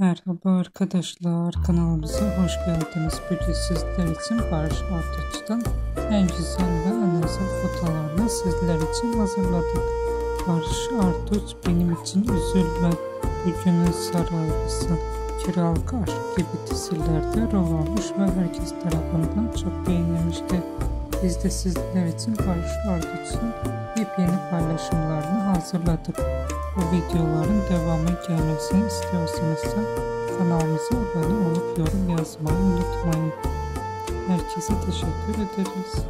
Merhaba arkadaşlar kanalımıza hoş geldiniz. Bugün sizler için Barış Arduç'tan en güzel ve en özel fotolarını sizler için hazırladık. Barış Arduç benim için üzülme, bugünün saraylısı, kiralık aşk gibi dizilerde rol almış ve herkes tarafından çok beğenilmişti. Biz de sizler için Barış Arduç'un yepyeni paylaşımlarını hazırladık. Bu videoların devamı gelmesini istiyorsanız kanalımıza abone olup yorum yazmayı unutmayın. Herkese teşekkür ederiz.